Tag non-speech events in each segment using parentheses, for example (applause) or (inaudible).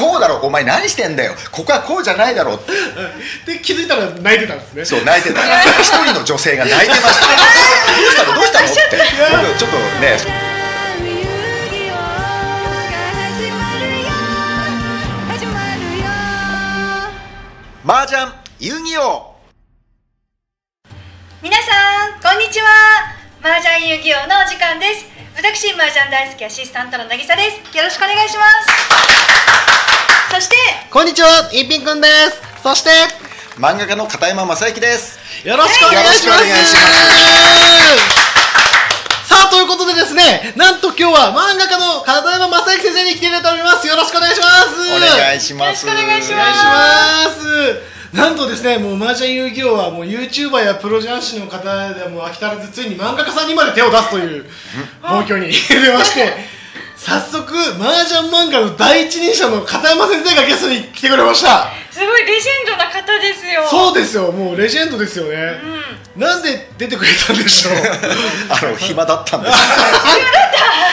こうだろお前何してんだよ。ここはこうじゃないだろで気づいたら泣いてたんですね。そう泣いてた。一人の女性が泣いてました。どうしたの？どうしたの？って僕ちょっとね。麻雀遊戯王。皆さんこんにちは麻雀遊戯王のお時間です。私麻雀大好きアシスタントの渚です。よろしくお願いします。そしてこんにちはイーピンくんです。そして漫画家の片山正幸です。よろしくお願いします,、よろしくお願いしさあということでですねなんと今日は漫画家の片山正幸先生に来ていただいております。よろしくお願いします。お願いします。よろしくお願いしますなんとですねもう麻雀遊戯王はもう YouTuber やプロ雀士の方でも飽き足らずついに漫画家さんにまで手を出すという暴挙に出まして早速麻雀漫画の第一人者の片山先生がゲストに来てくれました。すごいレジェンドな方ですよ。そうですよもうレジェンドですよね、なんで出てくれたんでしょう？(laughs) あの暇だったんです。(laughs)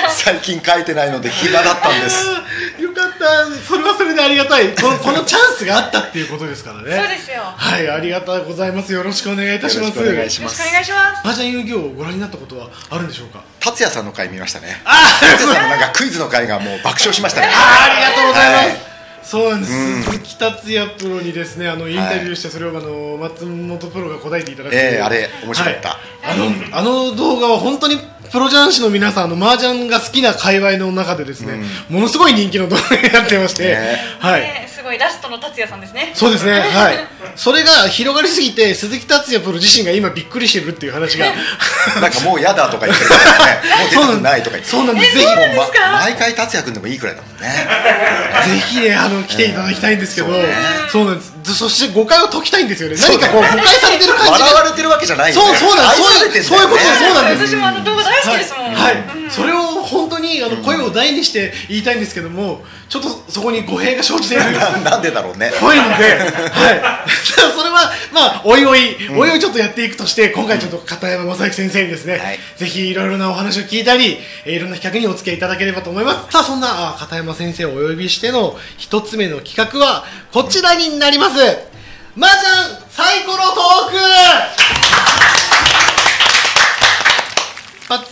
(laughs) 最近書いてないので暇だったんですったそれはそれでありがたいこのこのチャンスがあったっていうことですからね。そうですよ。はいありがとうございます。よろしくお願いいたします。よろしくお願いします。麻雀遊戯王をご覧になったことはあるんでしょうか？達也さんの回見ましたね。あ達也さんのなんかクイズの回がもう爆笑しましたね。ありがとうございます、はい。そうなんです、うん。鈴木達也プロにですねあのインタビューしてそれをあの松本プロが答えていただく。ええあれ面白かった。はい。あのあの動画は本当にプロ雀士の皆さんあの麻雀が好きな界隈の中でですね、ものすごい人気の動画になってまして、ね。はい、ごいラストの達也さんですね。そうですね、(laughs) はい、それが広がりすぎて鈴木達也プロ自身が今びっくりしてるっていう話が。(laughs) なんかもう嫌だとか言ってるからね。(laughs) もう出たくないとか言ってそうなんです。ぜひもうなんですか？ま毎回達也君でもいいくらいだもんね。ぜひねあの来ていただきたいんですけど、そうね。そうなんです。ずそして誤解を解きたいんですよね。何かこう誤解されてる感じ笑がわれてるわけじゃないよね。そうそうなんです。そういうことですそうなんです。私もあの動画大好きですもん。はい、うん。それをにあの声を大にして言いたいんですけどもちょっとそこに語弊が生じている。な (laughs) なんでだろうね。ぽいので、(laughs) はい、(laughs) それはまあおいおい、おいおいちょっとやっていくとして今回ちょっと片山正幸先生にですね、はい。ぜひいろいろなお話を聞いたり、えーいろんな企画にお付き合いいただければと思います。さあそんなあ片山先生をお呼びしての一つ目の企画はこちらになります。麻雀サイコロトーク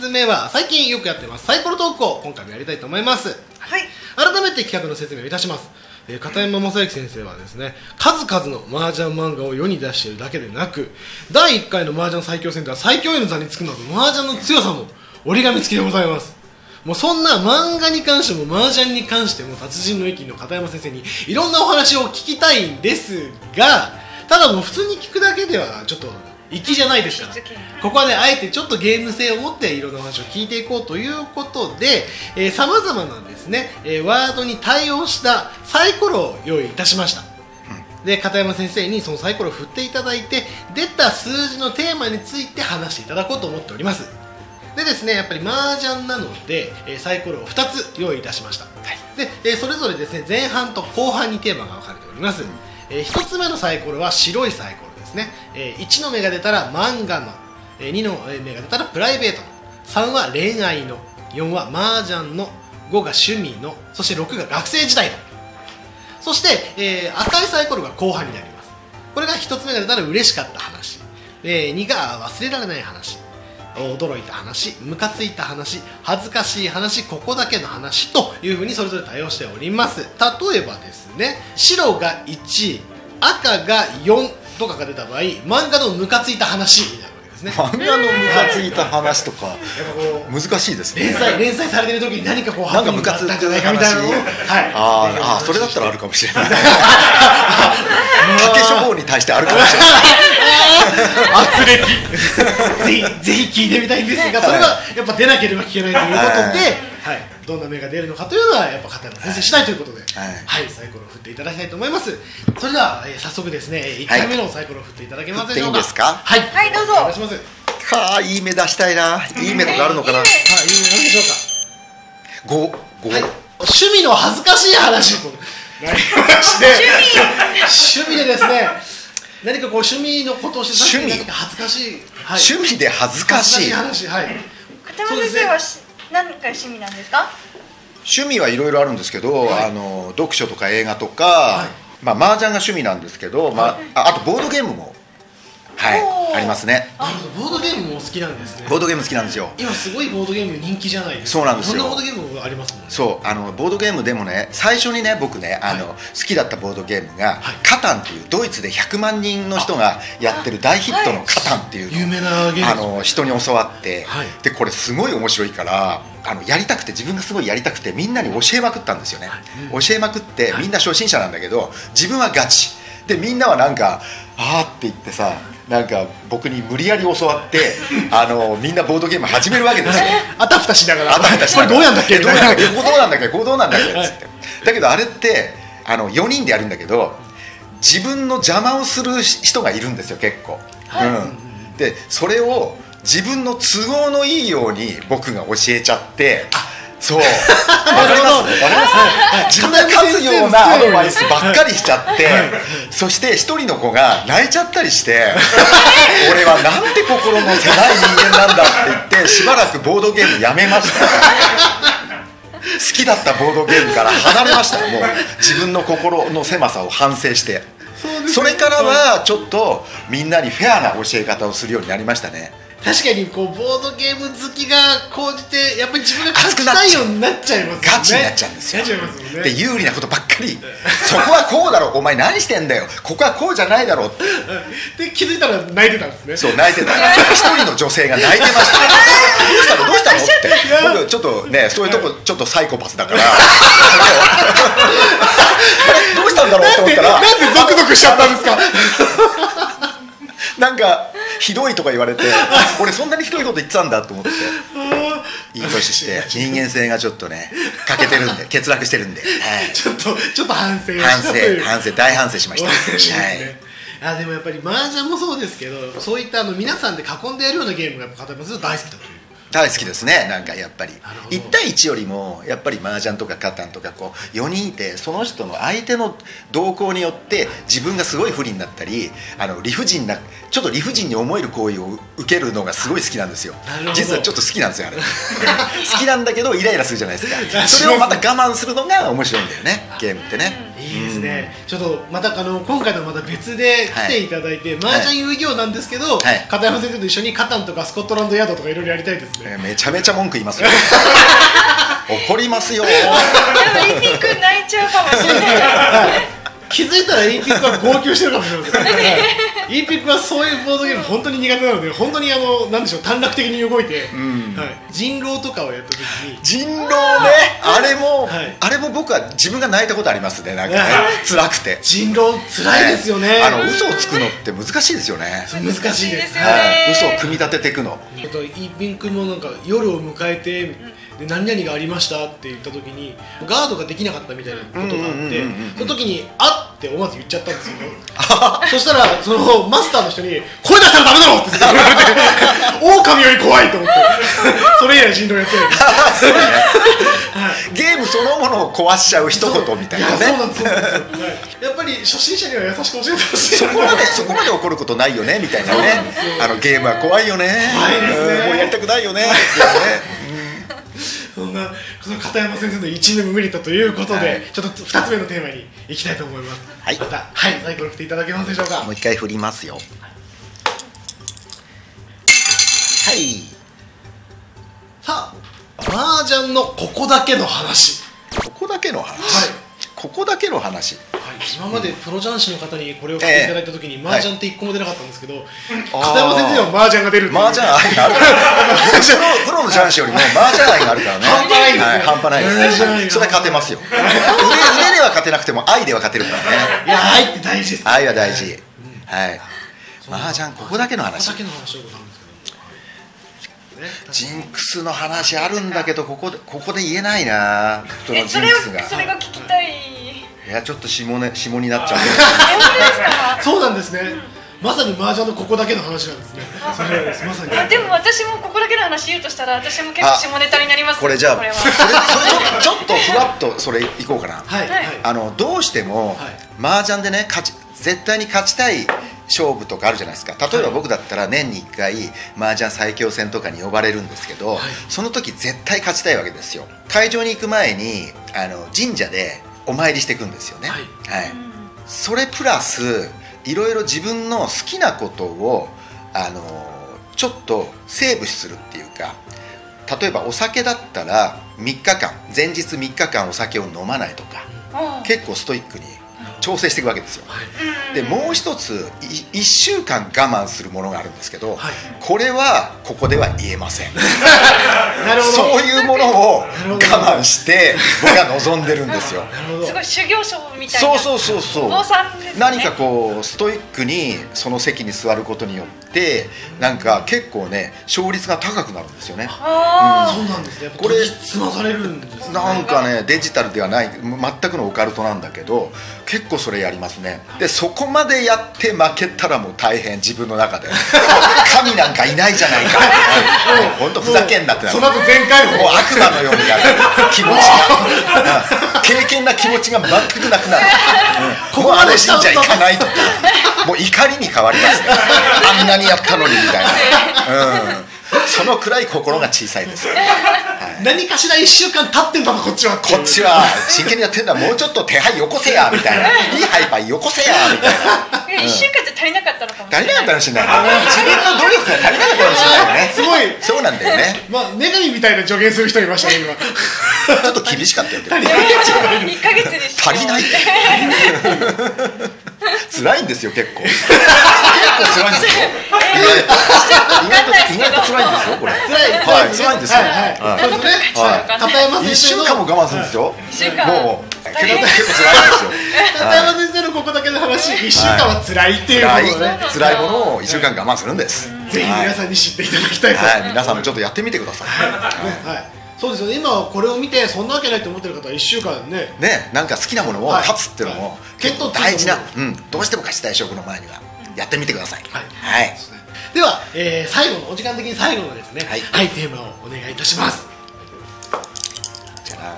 一発目は最近よくやってますサイコロトークを今回もやりたいと思います。はい。改めて企画の説明をいたします、えー片山正幸先生はですね数々の麻雀漫画を世に出しているだけでなく第1回の麻雀最強戦では最強位の座につくなど麻雀の強さも折り紙付きでございます。もうそんな漫画に関しても麻雀に関しても達人の域の片山先生にいろんなお話を聞きたいんですがただもう普通に聞くだけではちょっと粋じゃないですから。ここはねあえてちょっとゲーム性を持っていろんなお話を聞いていこうということでさまざまなですね、えーワードに対応したサイコロを用意いたしました、で片山先生にそのサイコロを振っていただいて出た数字のテーマについて話していただこうと思っております。でですねやっぱり麻雀なので、えーサイコロを2つ用意いたしました、で、えーそれぞれですね前半と後半にテーマが分かれております、え1つ目のサイコロは白いサイコロね、えー1の目が出たら漫画の、えー2の目が出たらプライベートの。3は恋愛の。4は麻雀の。5が趣味の。そして6が学生時代の。そして、えー赤いサイコロが後半になります。これが1つ目が出たら嬉しかった話、え2が忘れられない話。驚いた話。ムカついた話。恥ずかしい話。ここだけの話。というふうにそれぞれ対応しております。例えばですね。白が1赤が4とかが出た場合漫画のムカついた話になるわけですね。(laughs) 漫画のムカついた話とか難しいですね。連載連載されてる時に何かこうなんかムカつったんじゃないかみたいなのを、はい、あーあーそれだったらあるかもしれない。賭け処方に対してあるかもしれない圧力ぜひぜひ聞いてみたいんですがそれがやっぱ出なければ聞けないということで、はい、どんな目が出るのかというのはやっぱ片山先生したいということで、はい。サイコロを振っていただきたいと思います。それでは、えー早速ですね1回目のサイコロを振っていただけますでしょうか振っていいですか？はい、はいどうぞお願いします。はいかあいい目出したいな。いい目とかあるのかな。いいねいいのなんでしょう五五かはい。趣味の恥ずかしい話と。なりまして趣味でですね何かこう趣味のことをして趣味。恥ずかしい、はい、趣味で恥ずかしい。恥ずかしい話はい。片山先生はし何か趣味なんですか？趣味はいろいろあるんですけど、はい。あの読書とか映画とか、い。まあ麻雀が趣味なんですけど、まあ、ああとボードゲームもはいありますね。なるほどボードゲームもお好きなんですね。ボードゲーム好きなんですよ。今すごいボードゲーム人気じゃないですか。そうなんですよ。ボードゲームがありますもんね？そうあのボードゲームでもね最初にね僕ねあの、はい。好きだったボードゲームが、はい。カタンっていうドイツで100万人の人がやってる大ヒットのカタンっていう有名なゲーム。あの人に教わって、はい。でこれすごい面白いからあのやりたくて自分がすごいやりたくてみんなに教えまくったんですよね、教えまくってみんな初心者なんだけど自分はガチ。でみんなはなんかあーって言ってさなんか僕に無理やり教わって (laughs) あのみんなボードゲーム始めるわけですよ。あたふたしながら。あたふたしこれどうやんだっけ？どうやんだっけ？こうどうなんだっけ？こうどうなんだっけ？っつって。だけどあれってあの4人でやるんだけど自分の邪魔をする人がいるんですよ結構、うん、でそれを自分の都合のいいように僕が教えちゃってそう。(laughs) わかります？わかります。自分が勝つようなアドバイスばっかりしちゃって。そして一人の子が泣いちゃったりして (laughs) 俺はなんて心の狭い人間なんだって言ってしばらくボードゲームやめました。好きだったボードゲームから離れました。もう自分の心の狭さを反省して。それからはちょっとみんなにフェアな教え方をするようになりましたね確かにこうボードゲーム好きが高じてやっぱり自分が勝ちたいようになっちゃいますもんね。ガチになっちゃうんですよ。ね。で有利なことばっかり。そこはこうだろお前何してんだよ。ここはこうじゃないだろ (laughs) で気づいたら泣いてたんですね。そう泣いてた。(laughs) 一人の女性が泣いてました。どうしたの？どうしたの？って僕ちょっとねそういうとこちょっとサイコパスだから。(laughs) どうしたんだろうと思ったら。なんでゾクゾクしちゃったんですか？なんかひどいとか言われて (laughs) 俺そんなにひどいこと言ってたんだと思って。いい年して人間性がちょっとね欠けてるんで (laughs) 欠落してるんで、はい。ちょっとちょっと反省を反省反省大反省しました、はい。ねあでもやっぱり麻雀もそうですけどそういったあの皆さんで囲んでやるようなゲームがやっぱ片山さん大好きだという大好きですねなんかやっぱり。なるほど。1対1よりもやっぱり麻雀とかカタンとかこう4人いてその人の相手の動向によって自分がすごい不利になったりあの理不尽なちょっと理不尽に思える行為を受けるのがすごい好きなんですよ。実はちょっと好きなんですよあれ。(laughs) 好きなんだけどイライラするじゃないですか。(laughs) あそれをまた我慢するのが面白いんだよねゲームってねいいですね、ちょっとまたあの今回とはまた別で来ていただいて、麻雀遊戯王なんですけど、はい。片山先生と一緒にカタンとかスコットランドヤードとかいろいろやりたいですね、えーめちゃめちゃ文句言いますよ。(laughs) 怒りますよ。でもリピ君泣いちゃうかもしれない気づいたら E ピックは号泣してるかもしれません、(laughs) はい E ピックはそういうボードゲーム本当に苦手なので本当にあのなんでしょう短絡的に動いて、はい、人狼とかをやった時に人狼ね。あれも、はい。あれも僕は自分が泣いたことありますねなんかね。辛くて。人狼辛いですよね。あの嘘をつくのって難しいですよね、難しいですはね。い、嘘を組み立てていくの。あとイーピン君もなんか夜を迎えてで何々がありましたって言った時にガードができなかったみたいなことがあってうんうんうんうん。その時に「あっ!」って思わず言っちゃったんですよ。(laughs) そしたらそのマスターの人に「声出したらダメだろ!」って言われて (laughs) 狼より怖いと思って。(laughs) それ以来人狼やってるゲームそのものを壊しちゃう一言みたいなね。そうなんですよ、はい、やっぱり初心者には優しく教えてほしい。そこまでそこまで怒ることないよねみたいなね。あのゲームは怖いよね。怖いですね。うんもうやりたくないよね。い。うね。そんなその片山先生の一年メリットということで、はい。ちょっと2つ目のテーマに行きたいと思います。はい。またはいサイコロ振っていただけますでしょうか？もう一回振りますよ。はい。さあ麻雀のここだけの話。ここだけの話、はい。ここだけの話。はい、今までプロ雀士の方にこれを聞いていただいたときに、ええ。麻雀って一個も出なかったんですけど、あー片山先生は麻雀が出るっていう。麻雀愛があるプロプロの雀士よりも麻雀愛があるからね。半端ないですね。はい、半端ないです。麻雀愛がそれは勝てますよ。腕腕では勝てなくても愛では勝てるからね。いや愛って大事です。愛は大事。はい。麻雀ここだけのここ話だけの話をございますけど、ね、ジンクスの話あるんだけどここでここで言えないな。そのえそれをジンクスが。それが聞きたいいやちょっと下,、ね、下になっちゃうそうなんですね。まさに麻雀のここだけの話なんですね。それはです。まさに。あでも私もここだけの話言うとしたら私も結構下ネタになりますこれじゃあそれそれちょちょっとふわっとそれいこうかな。はいはい。はいあのどうしても、はい。麻雀でね勝ち絶対に勝ちたい勝負とかあるじゃないですか。例えば僕だったら年に1回麻雀最強戦とかに呼ばれるんですけど、その時絶対勝ちたいわけですよ。会場に行く前にあの神社でお参りしていくんですよね。はい。はい、それプラスいろいろ自分の好きなことをあのちょっとセーブするっていうか例えばお酒だったら3日間前日3日間お酒を飲まないとかうん。結構ストイックに調整していくわけですよ。はい。でもう一つ1週間我慢するものがあるんですけど、はい。これはここでは言えません。(laughs) なるほど。そういうものを我慢して僕は望んでるんですよ。(laughs) なるほど。すごい修行僧みたいな。そうそうそうそう。ね。何かこうストイックにその席に座ることによってなんか結構ね勝率が高くなるんですよね。あそうなんですね。これ研ぎ澄まされるんですね。なんかねデジタルではない全くのオカルトなんだけど結構それやりますね。でそこまでやって負けたらもう大変自分の中で。(laughs) 神なんかいないじゃないか。もう本当ふざけんなってなる。その後全開放。もう悪魔のようになる。気持ちが。うん。敬虔な気持ちが全くなくなる、うん、もうあの神社行かないとか。もう怒りに変わりますね。(laughs) あんなにやったのにみたいな、(laughs) うん、(laughs) そのくらい心が小さいです、はい。何かしら1週間経ってんだぞこっちは。こっちは真剣にやってんだ。もうちょっと手配よこせやみたいな。(laughs) いいハイパーよこせやみたいな。え一週間じゃ足りなかったのかもしれ足ない。りなかったかもしれない。自分の努力が足りなかったかもしれないよね。すごい。そうなんだよね。まあ女神みたいな助言する人いましたね今。ちょっと厳しかったよ足りない。じゃない一ヶ月でしょ (laughs) 足りない辛いんですよ結構。結構辛いんですよ。意外と意外と意外と辛いんですよこれ。辛いはい辛いんですよ。はい。はい。そうですね。はい。片山一先生の週間も我慢するんですよ。一週間。もう結構辛いんですよ片山先生のここだけの話1週間は辛いっていう辛いことをね辛いものを一週間我慢するんです。ぜひ皆さんに知っていただきたいとはい。皆さんもちょっとやってみてください。はい。そうですよね。今これを見てそんなわけないと思ってる方は1週間ね。ねなんか好きなものをはい。立つっていうのもはい。結構大事な。検、うん、どうしても勝ちたい勝負の前にはやってみてください。はい。はい。では、えー最後のお時間的に最後のですねはい。テーマをお願いいたします。じゃらん。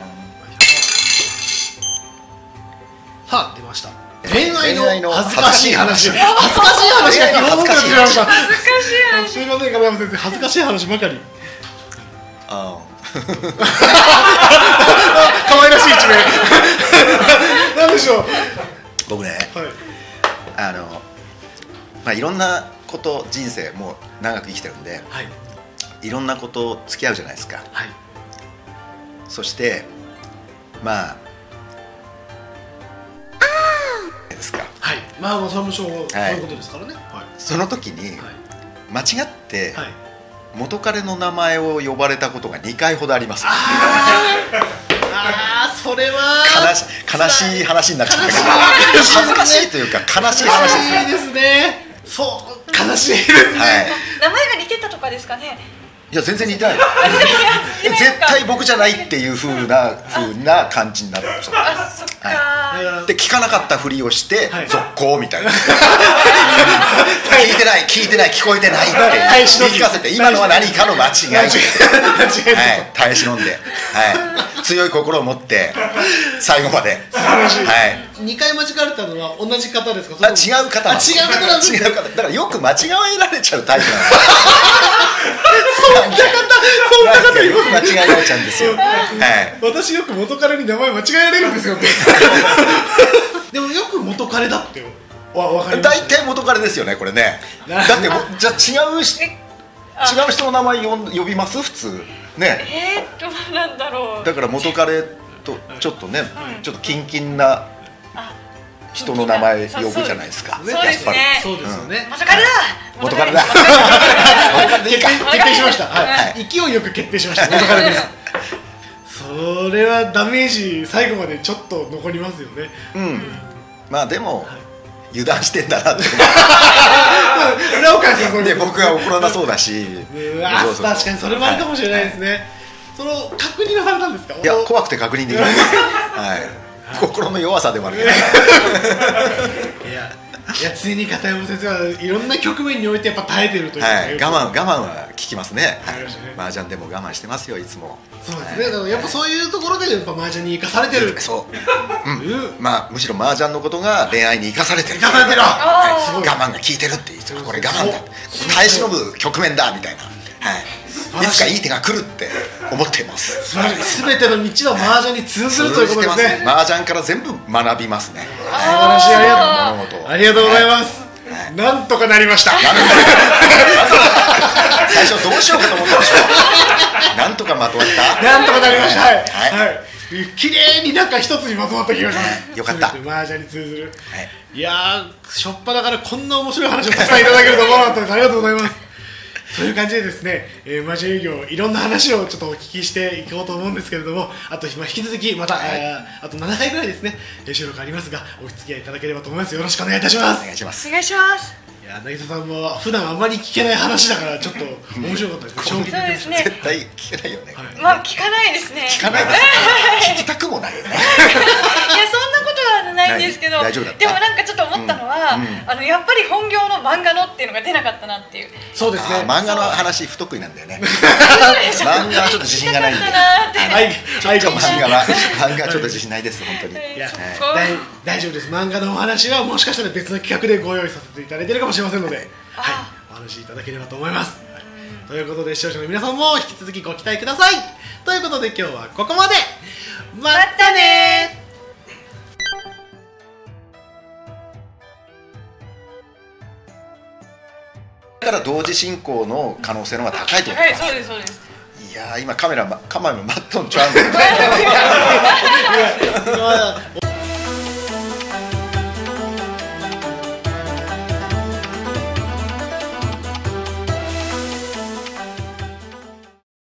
さあ出ました。恋愛のの恥ずかしい話。恥恥ずかしい話。が基本から出ました。恥ずかしい話。すいません亀山先生恥ずかしい話ばかり。あ可愛らしい一面。(laughs) なんでしょう。ー僕ねはい。あのまあいろんなこと人生もう長く生きてるんではい。いろんなこと付き合うじゃないですか。はい。そしてまあですか。はい。まあまあそれもしょうそうはいいうことですからね。はその時に間違ってはい。元彼の名前を呼ばれたことが2回ほどあります。ああそれは悲し悲しい話になっちゃったけど。恥ずかしいというか悲しい話ですねそう悲しいですね、はい。名前が似てたとかですかね。いや全然似てない。似てない絶対僕じゃないっていう風な風な感じになるんですよあそっか、だからで聞かなかったふりをしてはい続行みたいな。聞いてない聞いてない聞こえてないって。言い。聞かせて今のは何かの間違い。間違い。間違い。はい。耐え忍んで、はい、強い心を持って最後まで、はい、2回間違えたのは同じ方ですか？あ違う方違う方だからよく間違えられちゃうタイプなんです。そ (laughs) んな方そんな方いよく間違えられちゃうんですよ、はい、私よく元彼に名前間違えられるんですよでもよく元彼だってわ分かりました大体元彼ですよねこれねだってじゃあ違うし違う人の名前呼ん呼びます普通ねえー、どうなんだろうだから元彼とちょっとね、ちょっとキンキンな人の名前呼ぶじゃないですか。そうそうですね。そうですよね、元彼だ。元彼だ。元か決定決定しました、はい。はい。勢いよく決定しました。元彼です。それはダメージ最後までちょっと残りますよね。うん。まあでも、油断してんだなって。裏を返すよそういうで僕は怒らなそうだし。うわそうそう確かにそれもあるかもしれないですね、その確認はされたんですか？いや怖くて確認できない。(laughs) はい心の弱さでもあるけど。(laughs) いやいや常に片山先生はいろんな局面においてやっぱ耐えてるというか。はい、我慢我慢は効きますね。わかりましたね麻雀でも我慢してますよいつも。そうですね、だからやっぱそういうところでやっぱ麻雀に生かされてる。そう、うん。うん。まあむしろ麻雀のことが恋愛に生かされてる。生かされてる。あーすごい。我慢が効いてるって言ってこれ我慢だ。耐え忍ぶ局面だみたいな、はい、い。つかいい手が来るって思っています。素晴らしい全ての道は麻雀に通ずるということですね。麻雀から全部学びますね。素晴らしい。ありがとうありがとうございます、なんとかなりました。最初どうしようかと思ったでしょ (laughs) なんとかまとまった？なんとかなりました。はい、はい。はい。綺麗になんか一つにまとまった気がしますよかった。麻雀に通ずる、はい。い、やーしょっぱだからこんな面白い話をたくさんいただけると思わなかったです。ありがとうございますという感じでですね、えー、麻雀営業いろんな話をちょっとお聞きしていこうと思うんですけれどもあとまあ引き続きまた、えーあと7回ぐらいですねえー収録ありますがお付き合いいただければと思います。よろしくお願いいたします。お願いします。お願いします。いや渚さんも普段あまり聞けない話だからちょっと (laughs) 面白かったです衝撃的そうですね。絶対聞けないよね、はい。まあ聞かないですね。聞かないです。聞きたくもないよね。(laughs) (laughs) いやそんなことはないんですけどない大丈夫だった。でもなんかちょっと思ったのは、うん。うん。あのやっぱり本業の漫画のっていうのが出なかったなっていう。そうですね。漫画の話不得意なんだよね。漫画はちょっと自信がないんで。聞きたかったなーってはい。はいちょっと漫画。は漫画はちょっと自信ないです本当に。い。や、はい大大丈夫です。漫画のお話はもしかしたら別の企画でご用意させていただいてるかもしれませんので、はい。あ、お話しいただければと思います、はい。ということで視聴者の皆さんも引き続きご期待ください。ということで今日はここまで。またねから同時進行の可能性の方が高いと思はいいます、そうですそうです。い、やー今カメラカメラマットンちゃうんだよー